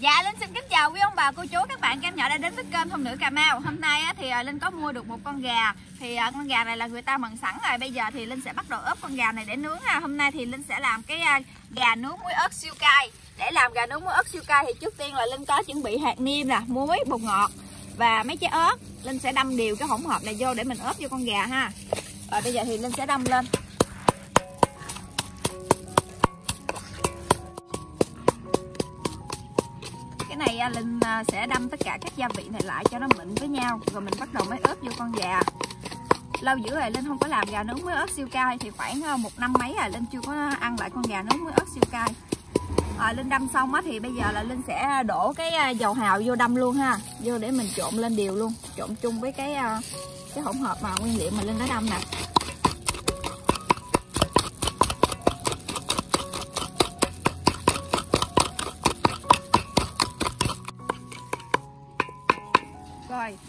Dạ Linh xin kính chào quý ông bà cô chú các bạn các em nhỏ đã đến với kênh Thông nữ Cà Mau. Hôm nay á, thì à, Linh có mua được một con gà. Thì à, con gà này là người ta mần sẵn rồi. Bây giờ thì Linh sẽ bắt đầu ướp con gà này để nướng ha. Hôm nay thì Linh sẽ làm cái à, gà nướng muối ớt siêu cay. Để làm gà nướng muối ớt siêu cay thì trước tiên là Linh có chuẩn bị hạt niêm nè, muối, bột ngọt và mấy trái ớt. Linh sẽ đâm đều cái hỗn hợp này vô để mình ướp vô con gà ha. Rồi bây giờ thì Linh sẽ đâm lên. Linh à, sẽ đâm tất cả các gia vị này lại cho nó mịn với nhau. Rồi mình bắt đầu mới ướp vô con gà. Lâu dữ rồi linh không có làm gà nướng muối ớt siêu cay thì khoảng à, một năm mấy rồi linh chưa có ăn lại con gà nướng muối ớt siêu cay. À, linh đâm xong á thì bây giờ là linh sẽ đổ cái dầu hào vô đâm luôn ha. Vô để mình trộn lên đều luôn. Trộn chung với cái cái hỗn hợp mà nguyên liệu mà linh đã đâm nè.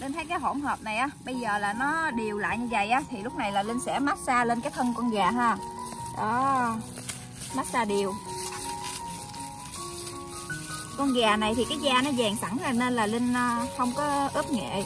Linh thấy cái hỗn hợp này á, bây giờ là nó đều lại như vậy á, thì lúc này là linh sẽ massage lên cái thân con gà ha. Đó, massage đều. Con gà này thì cái da nó vàng sẵn rồi, nên là linh à, không có ướp nghệ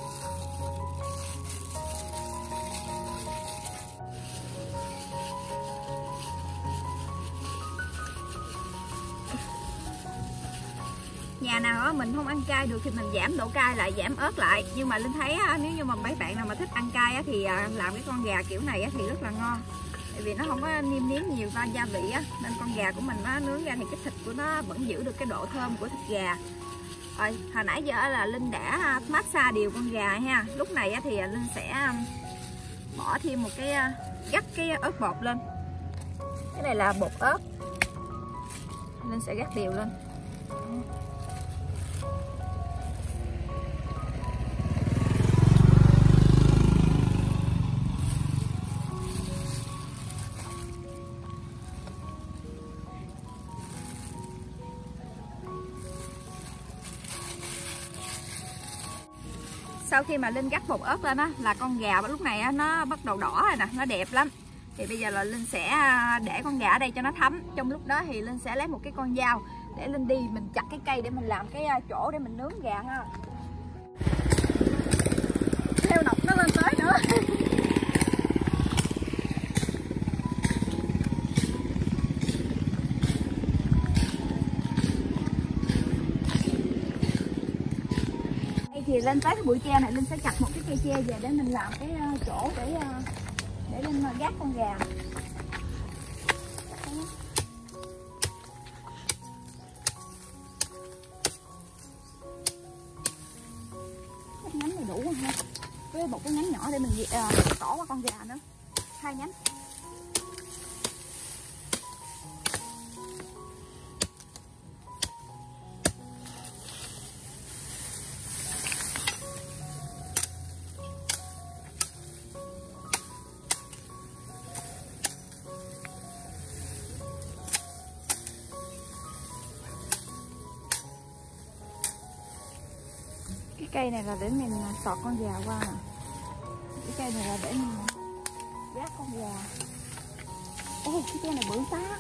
nhà nào mình không ăn cay được thì mình giảm độ cay lại, giảm ớt lại. Nhưng mà linh thấy nếu như mà mấy bạn nào mà thích ăn cay thì à, làm cái con gà kiểu này thì rất là ngon. Tại vì nó không có niêm nếm nhiều va gia vị á, nên con gà của mình nó nướng ra thì cái thịt của nó vẫn giữ được cái độ thơm của thịt gà. Rồi, hồi nãy giờ là linh đã à, massage đều con gà ha lúc này thì à, linh sẽ bỏ thêm một cái gắt cái ớt bột lên. Cái này là bột ớt. Linh sẽ gắt đều lên. Sau khi mà linh gắt bột ớt lên á là con gà lúc này á, nó bắt đầu đỏ rồi nè nó đẹp lắm. Thì bây giờ là linh sẽ à, để con gà ở đây cho nó thấm. Trong lúc đó thì linh sẽ lấy một cái con dao để linh đi mình chặt cái cây để mình làm cái à, chỗ để mình nướng gà ha. Theo nọc nó lên tới nữa. thì lên tới cái bụi tre này linh sẽ chặt một cái cây tre về để mình làm cái ờ, chỗ để ờ, để linh ờ, gác con gà. Cái nhánh này đủ không ha. Với một cái nhánh nhỏ để mình uh, tỏ qua con gà nữa. Hai nhánh. Cây này là để mình à, sọt con gà qua nè. Cái cây này là để mình à, giác con gà. Ô, cái cây này bự quá.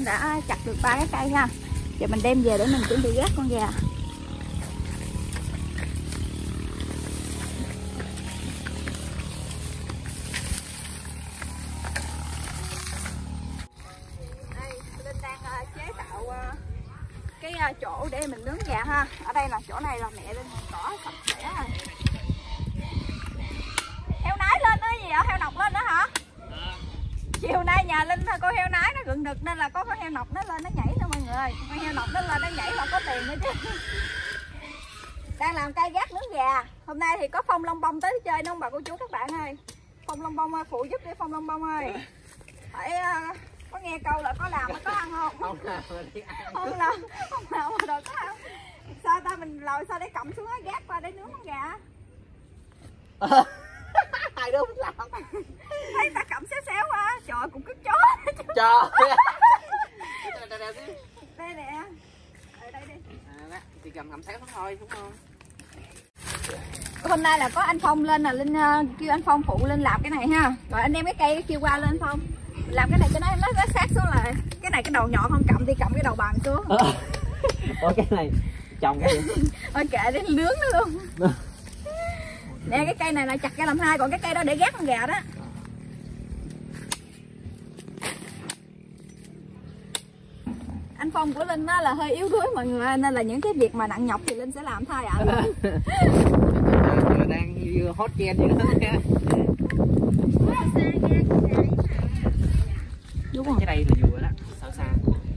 Linh đã chặt được ba cái cây ha. Giờ mình đem về để mình chuẩn bị gác con gà. Đây, linh đang ờ, chế tạo ờ, cái ờ, chỗ để mình nướng gà ha. Ở đây là chỗ này là mẹ linh cỏ sạch sẽ. Heo nái lên đó gì ạ? Heo nọc lên đó hả? Chiều nay nhà linh con heo nái nó gừng đực nên là có con heo nọc nó lên nó nhảy nè mọi người. Con heo nọc nó lên nó nhảy là có tiền nữa chứ. Đang làm cây gác nướng gà. Hôm nay thì có phong long bông tới chơi đúng không bà cô chú các bạn ơi? Phong long bông ơi, phụ giúp đi phong long bông ơi. Phải ờ, có nghe câu là có làm mới có ăn không? Không ăn. Không nào không nào mà đâu có ăn. Sao ta mình lòi sao để cầm xuống gác qua để nướng con gà đứa mình làm thấy ta cầm xéo xéo quá trời cũng cứ chó. Trời đây nè. Ở đây đi. À, cần cầm xéo thôi đúng không? Hôm nay là có anh Phong lên là Linh ờ, kêu anh Phong phụ Linh làm cái này ha. Rồi anh đem cái cây kêu qua lên anh Phong. Làm cái này cho nó nó nó sát xuống là cái này cái đầu nhọn không cầm thì cầm cái đầu bằng xuống. Ủa cái này trồng cái gì? Thôi kệ để nướng nó luôn nè cái cây này là chặt ra làm hai còn cái cây đó để gác con gà đó. Anh Phong của Linh á là hơi yếu đuối mọi người nên là những cái việc mà nặng nhọc thì Linh sẽ làm thay ảnh Giờ đang hot trend vậy đó. Đúng rồi. Cái đây là vừa đó sao xa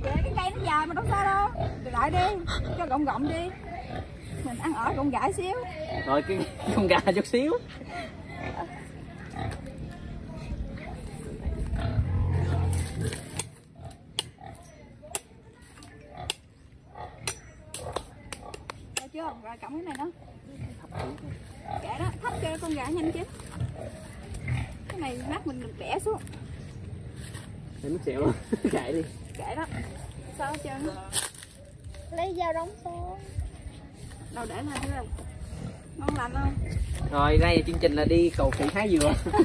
cái cây nó dài mà đâu sao đâu. Lại đi cho gọng gọng đi mình ăn ở gọng gãi xíu. Rồi cái con gà chút xíu. Được chưa? Rồi cộng cái này đó. Kệ đó thấp cho con gà nhanh chứ. Cái này nát mình mình bẻ xuống. Để mất xẹo luôn. Kệ đi. Kệ đó. Sao hết trơn? Á. lấy dao đóng xuống đâu để lên chưa ngon lành không? Rồi đây chương trình là đi cầu thị hái dừa.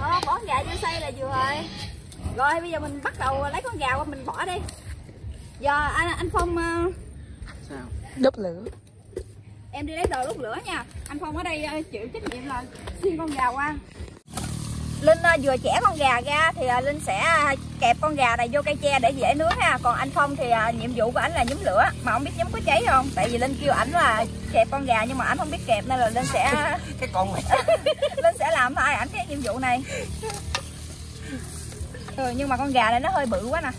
Ờ bỏ con gà vô xay là vừa rồi. Rồi bây giờ mình bắt đầu lấy con gà qua mình bỏ đi. Giờ anh, anh phong ờ, sao? Đốt lửa. em đi lấy đồ đốt lửa nha. Anh phong ở đây ờ, chịu trách nhiệm là xiên con gà qua. Linh ờ, vừa chẻ con gà ra thì linh sẽ kẹp con gà này vô cây tre để dễ nướng ha. Còn anh phong thì ờ, nhiệm vụ của ảnh là nhúm lửa. Mà không biết nhúm có cháy không? Tại vì linh kêu ảnh là kẹp con gà nhưng mà ảnh không biết kẹp nên là linh sẽ cái con này. Linh sẽ làm thay ảnh cái nhiệm vụ này. Ừ, nhưng mà con gà này nó hơi bự quá nè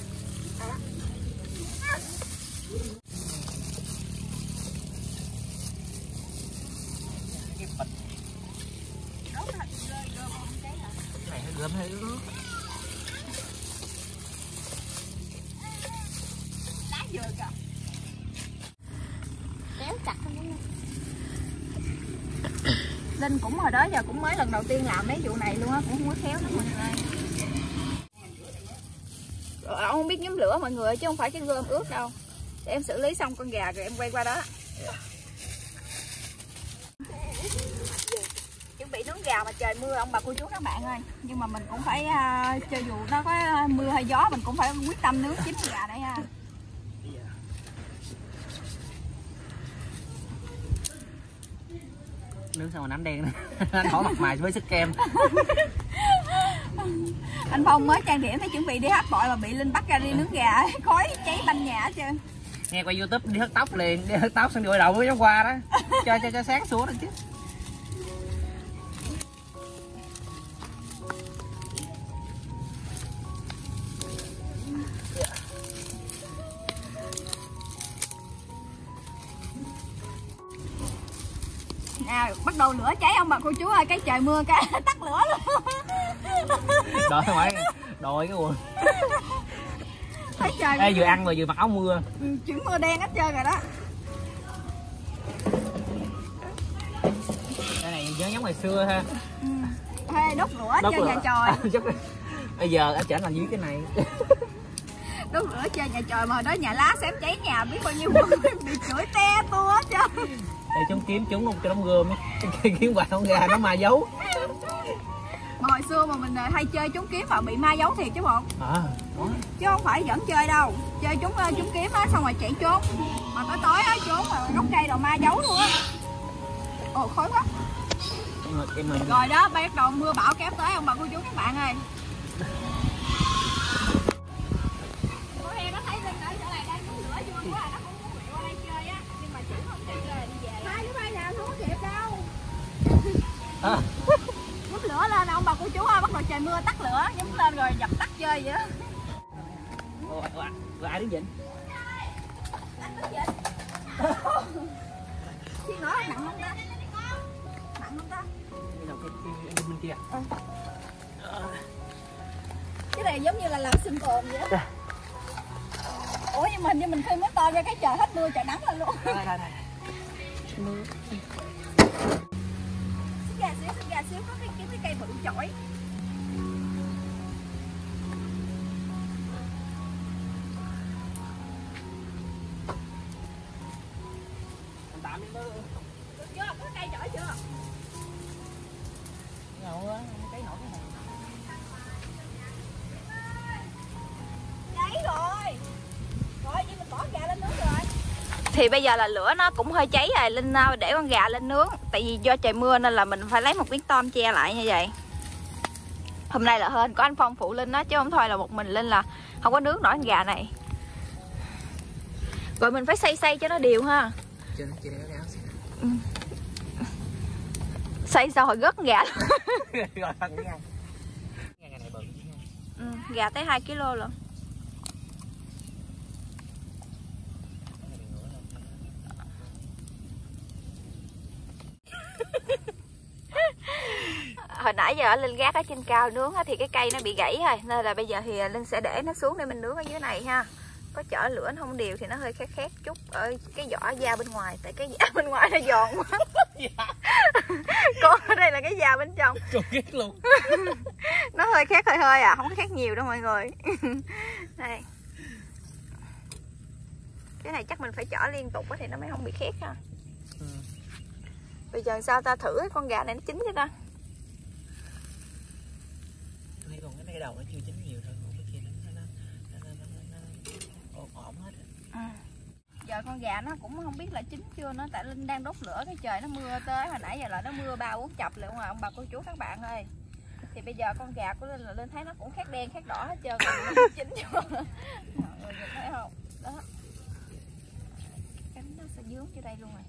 này hơi gớm hơi đó lá dừa kìa kéo chặt không đúng Linh cũng hồi đó giờ cũng mới lần đầu tiên làm mấy vụ này luôn á cũng không có khéo lắm mọi người. Rồi, ông không biết nhóm lửa mọi người chứ không phải cái gơm ướt đâu. Để em xử lý xong con gà rồi em quay qua đó. Chuẩn bị nướng gà mà trời mưa ông bà cô chú các bạn ơi. Nhưng mà mình cũng phải à, cho dù nó có mưa hay gió mình cũng phải quyết tâm nướng chín con gà đấy ha. Nướng xong rồi nắm đen. Anh hỏi mặt mày với sức kem. Anh Phong mới trang điểm thấy chuẩn bị đi hát bội mà bị Linh bắt ra đi nướng gà khói cháy banh nhà trơn. Nghe qua youtube đi hớt tóc liền đi hớt tóc xong đi gội đầu với giống qua đó. Cho cho cho sáng xuống rồi chứ bà cô chú ơi cái trời mưa cái tắt lửa luôn. Đợi ngoài đòi cái quần. Thấy trời Ê, vừa ăn rồi vừa mặc áo mưa. Ừ, chuyển mưa đen hết trơn rồi đó. Cái này giống giống ngày xưa ha. Ừ. Ê, đốt lửa Đốt trơn lửa. nhà trời bây giờ anh chỉnh làm dưới cái này. Đốt lửa trơn nhà trời mà hồi đó nhà lá xém cháy nhà biết bao nhiêu người bị chửi te tua hết trơn. Để chúng kiếm chúng một cái đống gươm á. Kiếm hoài không ra nó mà giấu mà hồi xưa mà mình à, hay chơi trúng kiếm mà bị ma giấu thiệt chứ bộ. À chứ không phải vẫn chơi đâu. Chơi trúng ờ, trúng kiếm á xong rồi chạy trốn. Mà tối tối á trốn mà gốc cây đồ ma giấu luôn á. Ồ khói quá. Rồi đó bắt đầu mưa bão kéo tới ông bà cô chú các bạn ơi à. Nhúc lửa lên ông bà cô chú ơi bắt đầu trời mưa tắt lửa nhúng lên rồi dập tắt chơi vậy đó Ủa, ủa, ủa, ai đứng dịnh Chiếc nữa nặng không ta? Nặng không ta? Cái đầu cái cái cái bên kia. Cái này giống như là làm sinh tồn vậy á. Ủa nhưng mà hình như mình khi mới to ra cái trời hết mưa trời nắng lên luôn. Đây đây đây Xích gà xíu, có cái kiếm cái cây bự chổi tạm đi Được chưa? Có cây chổi chưa? Ngầu á, cái nổi cái này Cháy rồi. Rồi vậy mình bỏ gà lên nướng rồi. Thì bây giờ là lửa nó cũng hơi cháy rồi Linh à, để con gà lên nướng Tại vì do trời mưa nên là mình phải lấy một miếng tôm che lại như vậy. Hôm nay là hên có anh Phong phụ Linh đó Chứ không thôi là một mình Linh là không có nướng nổi con gà này. Rồi mình phải xay xay cho nó đều ha. Xíu Xay xong rồi gớt gà. Ừ, Gà tới 2 kg luôn hồi nãy giờ linh gác ở trên cao nướng thì cái cây nó bị gãy rồi. Nên là bây giờ thì linh sẽ để nó xuống để mình nướng ở dưới này ha. Có chở lửa nó không đều thì nó hơi khét khét chút ở cái vỏ da bên ngoài. Tại cái da bên ngoài nó giòn quá. Còn ở đây là cái da bên trong. Trùng ghét luôn. Nó hơi khét hơi hơi à không có khét nhiều đâu mọi người. Đây. Cái này chắc mình phải chở liên tục thì nó mới không bị khét ha. Ừ. bây giờ sao ta thử cái con gà này nó chín chưa ta? Thấy còn cái cái đầu nó chưa chín nhiều thôi Còn cái kia nó nó nó nó nó nó nó ổn ổn hết rồi. giờ con gà nó cũng không biết là chín chưa nữa tại linh đang đốt lửa cái trời nó mưa tới hồi nãy giờ là nó mưa ba bốn chập luôn à ông bà cô chú các bạn ơi. Thì bây giờ con gà của linh là linh thấy nó cũng khác đen khác đỏ hết trơn nó không chín chưa? Mọi người nhìn thấy không? Đó. Cánh nó sẽ dướng vô đây luôn rồi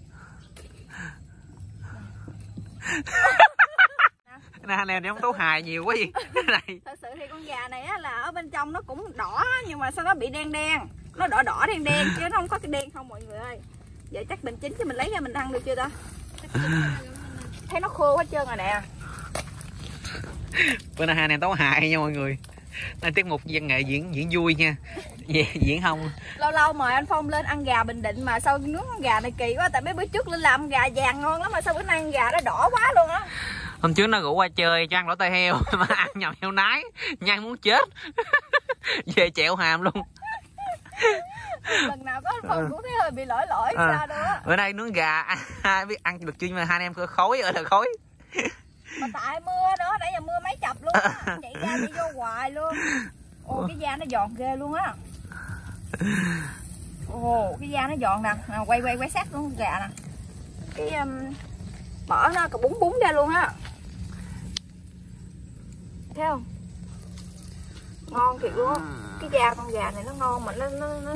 Nè em không tấu hài nhiều quá gì này. Thật sự thì con gà này á, là ở bên trong nó cũng đỏ nhưng mà sao nó bị đen đen? Nó đỏ đỏ đen đen chứ nó không có cái đen không mọi người ơi. Vậy chắc mình chín thì mình lấy ra mình ăn được chưa ta? Thấy nó khô hết trơn rồi nè. Bữa nay hai em tấu hài nha mọi người Đây tiết mục văn nghệ diễn diễn vui nha. Diễn, diễn không. Lâu lâu mời anh phong lên ăn gà bình định mà sao nướng con gà này kỳ quá tại mấy bữa trước lên làm gà vàng ngon lắm mà sao bữa nay ăn gà nó đỏ quá luôn á. Hôm trước nó rủ qua chơi cho ăn lỗ tai heo Mà ăn nhầm heo nái Nhăn muốn chết. Về chẹo hàm luôn. Lần nào có anh phong cũng thấy hơi bị lỗi lỗi À. sao á. Bữa nay nướng gà ai biết ăn được chưa nhưng mà hai anh em khói ở là khói mà tại mưa nữa nãy giờ mưa mấy chập luôn á. Chạy ra đi vô hoài luôn. Ồ cái da nó giòn ghê luôn á. Ồ cái da nó giòn nè. Nè, quay quay quay sát con gà nè. Cái um, mỡ nó còn búng búng ra luôn á. Thấy không? Ngon thiệt luôn á. Cái da con gà này nó ngon mà nó nó nó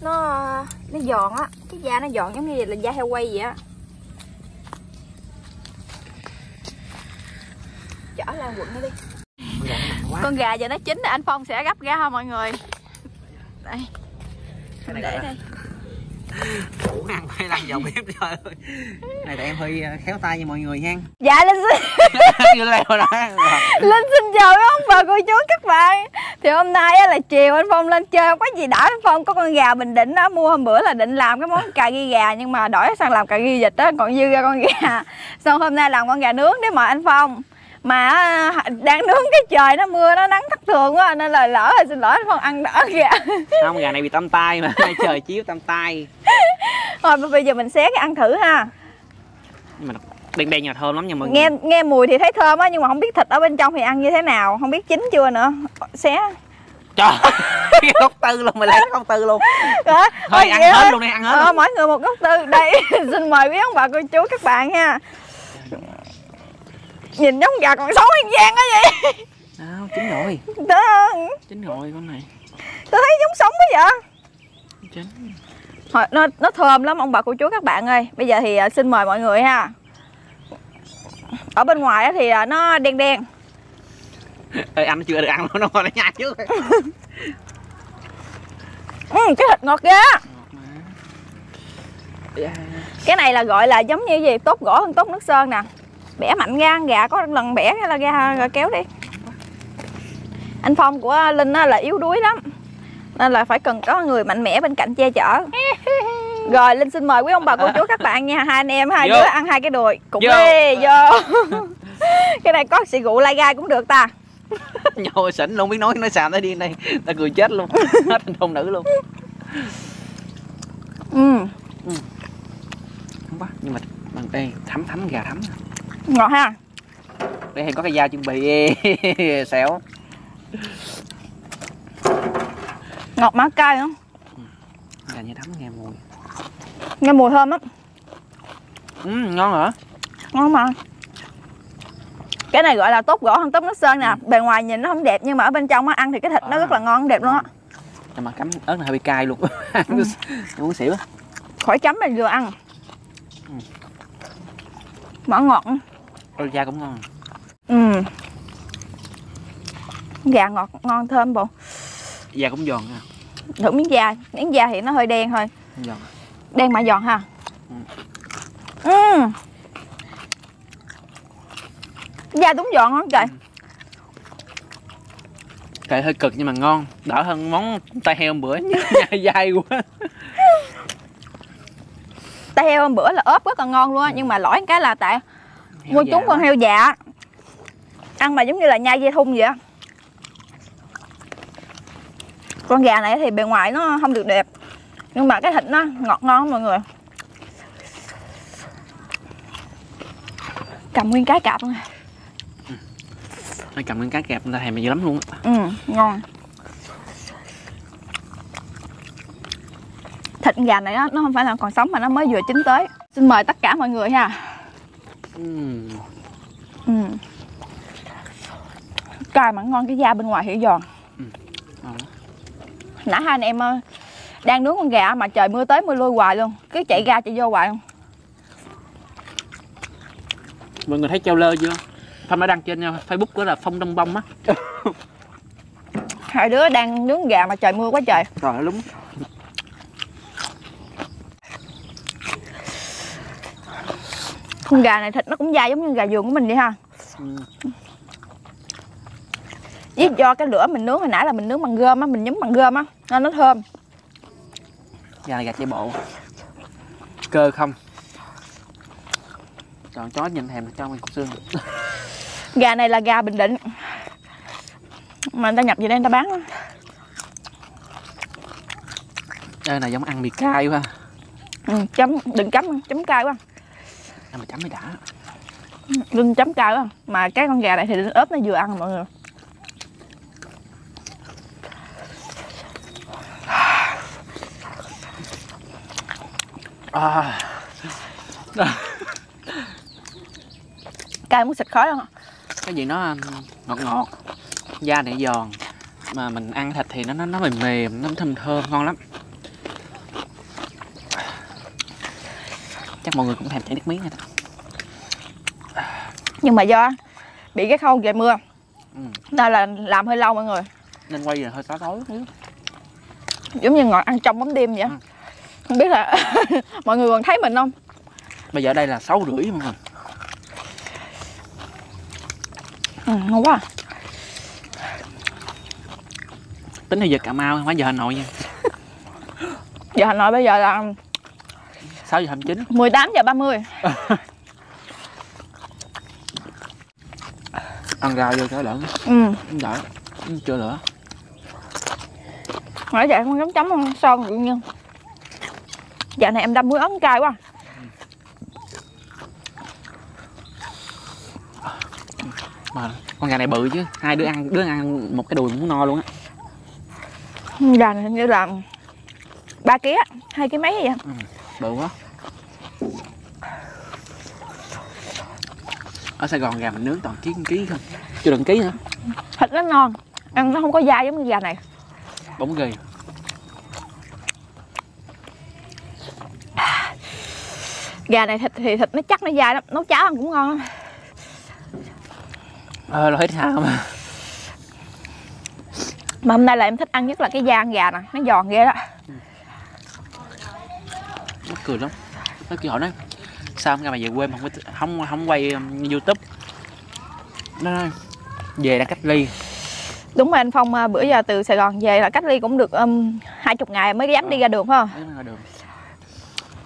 nó nó giòn á. Cái da nó giòn giống như là da heo quay vậy á lên quận nó đi. Con gà giờ nó chín rồi anh phong sẽ gấp ra ha mọi người. Đây. Mình để đây. Ủ ăn phải lăn vòng bếp trời ơi này tại em hơi ờ, khéo tay nha mọi người nha. Dạ linh xin. Đó. Linh xin chào các ông bà cô chú các bạn. Thì hôm nay là chiều anh phong lên chơi không có gì đã anh phong có con gà bình định đó mua hôm bữa là định làm cái món cà ri gà nhưng mà đổi sang làm cà ri vịt á còn dư ra con gà. Xong hôm nay làm con gà nướng để mời anh phong mà á, đang nướng cái trời nó mưa nó nắng thất thường quá nên là lỡ rồi xin lỗi phong ăn đỡ gà Không gà này bị tăm tay mà trời chiếu tăm tay Thôi bây giờ mình xé cái ăn thử ha. Nhưng mà đen đen nhà thơm lắm nha mọi người. nghe nghe mùi thì thấy thơm á nhưng mà không biết thịt ở bên trong thì ăn như thế nào không biết chín chưa nữa. Xé. Trời gốc tư luôn mày lấy gốc tư luôn. Thôi Ôi, ăn hết luôn đi ăn hết Ờ, mỗi người một gốc tư. Đây xin mời quý ông bà cô chú các bạn ha nhìn giống gà còn sống yên giang á vậy. Đâu, chín rồi. Đó chín rồi con này. Tôi thấy giống sống quá vậy. Chín. Thôi, nó nó thơm lắm ông bà cô chú các bạn ơi. Bây giờ thì à, xin mời mọi người ha. Ở bên ngoài á thì à, nó đen đen. Ê, anh chưa được ăn nó còn ở nhà trước. Ừ, cái thịt ngọt ghê cái này là gọi là giống như gì? Tốt gỗ hơn tốt nước sơn nè bẻ mạnh ra gà có lần bẻ là ra, ra kéo đi. Anh phong của linh á là yếu đuối lắm nên là phải cần có người mạnh mẽ bên cạnh che chở. Rồi linh xin mời quý ông bà cô chú các bạn nha. Hai anh em hai Vô. đứa ăn hai cái đùi cùng Vô. đi vô. Cái này có xì rượu lai gai cũng được ta. Nhồi xỉn luôn biết nói nói xàm tới điên đây. Ta cười chết luôn hết thành thôn nữ luôn. Ừ. Không quá nhưng mà bằng đây thấm thấm gà thấm ngọt ha. Đây hay có cái dao chuẩn bị. Xéo ngọt má cay nữa gà như thấm nghe mùi. Nghe mùi thơm lắm. Ừ, ngon hả? Ngon mà. Cái này gọi là tốt gỗ hơn tốt nước sơn nè. Bề ngoài nhìn nó không đẹp nhưng mà ở bên trong á ăn thì cái thịt nó rất là ngon đẹp luôn á. Nhưng mà cắm ớt này hơi bị cay luôn. Muốn xỉu á. Khỏi chấm là vừa ăn. Ừ. mà ngọt Ôi, da cũng ngon. Ừ. Gà ngọt ngon thơm bộ. Da cũng giòn nha thử miếng da. Miếng da thì nó hơi đen thôi. Giòn. Đen mà giòn ha. Ừ. ừ. Da đúng giòn lắm trời. Cậy hơi cực nhưng mà ngon. Đỡ hơn món tay heo hôm bữa. Nhai dai quá. Tay heo hôm bữa là ốp rất là ngon luôn á nhưng mà lỗi cái là tại mua già. trúng con heo già. Ăn mà giống như là nhai dây thun vậy con gà này thì bề ngoài nó không được đẹp nhưng mà cái thịt nó ngọt ngon mọi người. Cầm nguyên cái cạp luôn. Nói cầm nguyên cá kẹp người ta thèm dữ lắm luôn á. ừ ngon. Thịt gà này á, nó không phải là còn sống mà nó mới vừa chín tới. Xin mời tất cả mọi người ha Ừm. ừ. cay mà ngon cái da bên ngoài thì giòn. Lắm. nãy hai anh em ờ, đang nướng con gà mà trời mưa tới mưa lui hoài luôn. Cứ chạy ra chạy vô hoài luôn. Mọi người thấy treo lơ chưa? Phong đã đăng trên uh, Facebook của là Phong Đông Bông á. Hai đứa đang nướng gà mà trời mưa quá trời. Rồi đúng con gà này thịt nó cũng dai giống như gà vườn của mình vậy ha. Với do cái lửa mình nướng hồi nãy là mình nướng bằng gơm á mình nhúng bằng gơm á nên nó thơm. Gà gà chạy bộ. Cơ không. Chọn chó nhìn thèm cho mình cục xương. Gà này là gà bình định. Mà người ta nhập về đây người ta bán á. Đây này giống ăn mì cay quá. Ừ, chấm đừng chấm chấm cay quá Ăn mà chấm mới đã. Linh chấm cay quá mà cái con gà này thì linh ốp nó vừa ăn mọi người. À. cay muốn xịt khói không Cái gì nó um, ngọt. Ngọt. Da này giòn. Mà mình ăn thịt thì nó nó, nó mềm mềm Nó thơm thơm ngon lắm Chắc mọi người cũng thèm chảy nước miếng rồi đó. Nhưng mà do bị cái khâu trời mưa. Ừ. nên là làm hơi lâu mọi người. Nên quay giờ hơi tối tối. Xíu. giống như ngồi ăn trong bóng đêm vậy. Ừ. không biết là mọi người còn thấy mình không? Bây giờ đây là sáu rưỡi mọi người. Ừ, ngon quá. Tính theo giờ Cà Mau phải giờ Hà Nội nha. Giờ Hà Nội bây giờ là 6 giờ 29 18 giờ 30 Ăn rau vô cho lỡ ừ. Đỡ Chưa lửa. Nãy giờ không chấm chấm không son tự nhiên. Giờ này em đâm muối ớt cay quá. Mà con gà này bự chứ. Hai đứa ăn đứa ăn một cái đùi muốn no luôn á. Gà này hình như là ba ký á hai ký mấy vậy bự quá. Ở Sài Gòn gà mình nướng toàn ký ký không? Chưa đừng ký nữa thịt nó ngon ăn nó không có dai giống như gà này. Bóng ghê gà này thịt thì thịt nó chắc nó dai lắm nấu cháo ăn cũng ngon lắm. Ờ là hết sao mà. Mà hôm nay là em thích ăn nhất là cái da ăn gà nè nó giòn ghê đó cười lắm. Nó kêu hỏi nó sao ngày mà về quê mà không không không quay um, youtube? Nó nói về đang cách ly. Đúng rồi anh phong à, bữa giờ từ sài gòn về là cách ly cũng được um, hai chục ngày mới dám đi ra đường phải không? ra đường.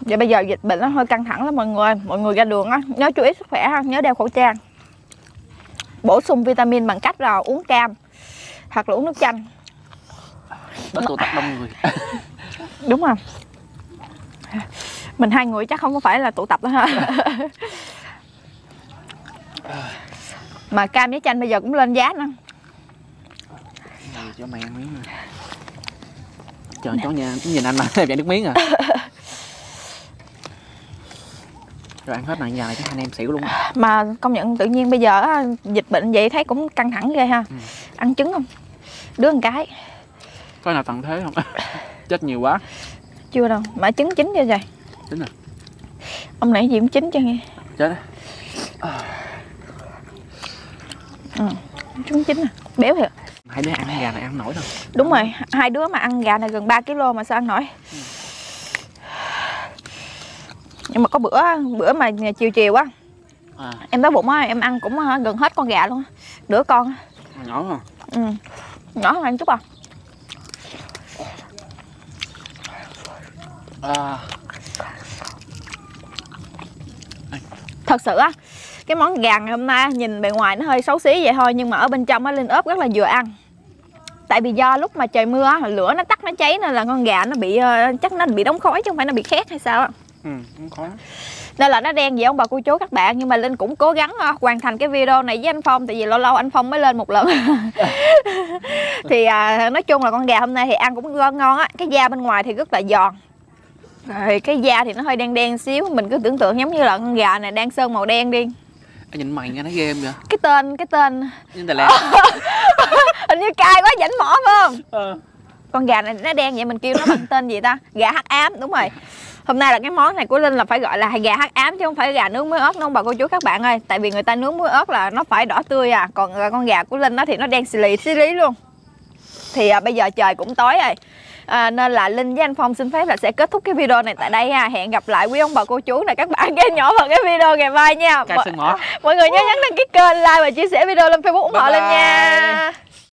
Vậy bây giờ dịch bệnh nó hơi căng thẳng lắm mọi người Mọi người ra đường á, nhớ chú ý sức khỏe ha, nhớ đeo khẩu trang. Bổ sung vitamin bằng cách là uống cam Hoặc là uống nước chanh. Bớt tụ tập đông người. Đúng rồi Mình hai người chắc không có phải là tụ tập đó ha. Mà cam với chanh bây giờ cũng lên giá nữa. Cho mày ăn miếng nè. Chờ chó nhà nhìn anh mà em nước miếng à. Rồi ăn hết này này chắc anh em xỉu luôn. Mà công nhận tự nhiên bây giờ dịch bệnh vậy thấy cũng căng thẳng ghê ha. Ừ. Ăn trứng không? Đứa một cái. Có nào tận thế không? Chết nhiều quá. Chưa đâu, mà trứng chín chưa rồi Chín rồi. Ông gì cũng chín chưa nghe. Chết á. Trứng chín à, béo thiệt. Hai đứa ăn gà này ăn nổi đâu Đúng rồi, hai đứa mà ăn gà này gần 3 kg mà sao ăn nổi? Nhưng mà có bữa bữa mà chiều chiều á à. Em đói bụng á, em ăn cũng hả, gần hết con gà luôn á. Nửa con nhỏ không ừ. Nhỏ hơn ăn chút à. À Thật sự á Cái món gà ngày hôm nay nhìn bề ngoài nó hơi xấu xí vậy thôi Nhưng mà ở bên trong á, Linh ốp rất là vừa ăn. Tại vì do lúc mà trời mưa lửa nó tắt nó cháy nên là con gà nó bị ờ, chắc nó bị đóng khói chứ không phải nó bị khét hay sao á. Ừ nên là nó đen vậy ông bà cô chú các bạn nhưng mà linh cũng cố gắng ờ, hoàn thành cái video này với anh phong tại vì lâu lâu anh phong mới lên một lần. Thì à, nói chung là con gà hôm nay thì ăn cũng ngon ngon á cái da bên ngoài thì rất là giòn rồi cái da thì nó hơi đen đen xíu mình cứ tưởng tượng giống như là con gà này đang sơn màu đen đi. Anh nhìn mày nghe nó ghê vậy? Cái tên cái tên. Nhìn tài lẹ hình như cay quá rảnh mỏ phải không? Ờ. con gà này nó đen vậy mình kêu nó bằng tên gì ta? Gà hắc ám đúng rồi. Hôm nay là cái món này của linh là phải gọi là gà hắc ám chứ không phải gà nướng muối ớt đâu bà cô chú các bạn ơi? Tại vì người ta nướng muối ớt là nó phải đỏ tươi à. Còn à, con gà của linh nó thì nó đen xì lì xí lý luôn. Thì à, bây giờ trời cũng tối rồi à, nên là linh với anh phong xin phép là sẽ kết thúc cái video này tại đây ha. Hẹn gặp lại quý ông bà cô chú là các bạn cái nhỏ vào cái video ngày mai nha. Mỏ. mọi người nhớ nhấn đăng ký kênh like và chia sẻ video lên facebook ủng hộ lên nha